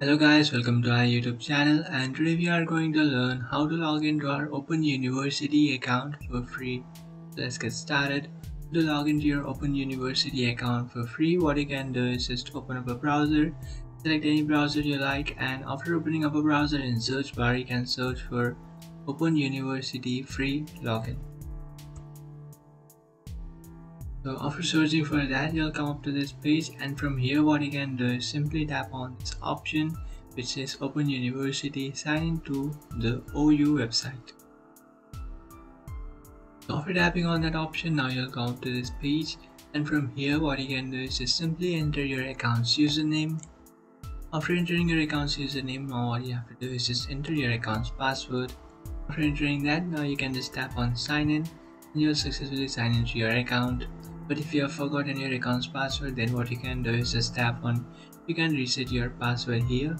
Hello guys, welcome to our YouTube channel and today we are going to learn how to log into our Open University account for free. Let's get started. To log into your Open University account for free, what you can do is just open up a browser, select any browser you like and after opening up a browser in search bar you can search for Open University free login. So after searching for that, you'll come up to this page and from here what you can do is simply tap on this option which says Open University sign into the OU website. So after tapping on that option, now you'll come up to this page and from here what you can do is just simply enter your account's username. After entering your account's username, now what you have to do is just enter your account's password. After entering that, now you can just tap on sign in and you'll successfully sign into your account but if you have forgotten your account's password then what you can do is just tap on you can reset your password here.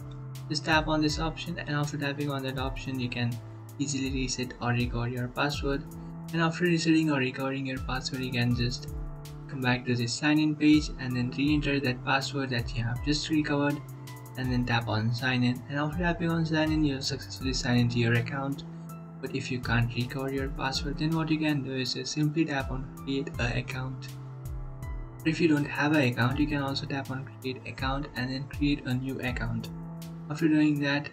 Just tap on this option and after tapping on that option you can easily reset or recover your password. And after resetting or recovering your password you can just come back to this sign in page and then re-enter that password that you have just recovered and then tap on sign in and after tapping on sign in you'll successfully sign into your account. But if you can't recover your password then what you can do is just simply tap on create a account if you don't have an account, you can also tap on create account and then create a new account. After doing that,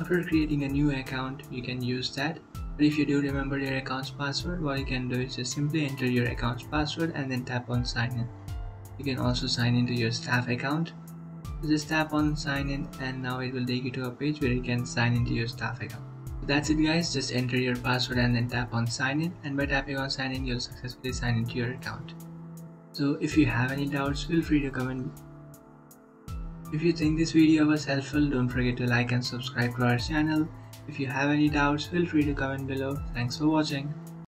after creating a new account, you can use that. But if you do remember your account's password, what you can do is just simply enter your account's password and then tap on sign in. You can also sign into your staff account. Just tap on sign in and now it will take you to a page where you can sign into your staff account. That's it guys, just enter your password and then tap on sign in and by tapping on sign in you'll successfully sign into your account. So if you have any doubts, feel free to comment. If you think this video was helpful, don't forget to like and subscribe to our channel. If you have any doubts, feel free to comment below. Thanks for watching.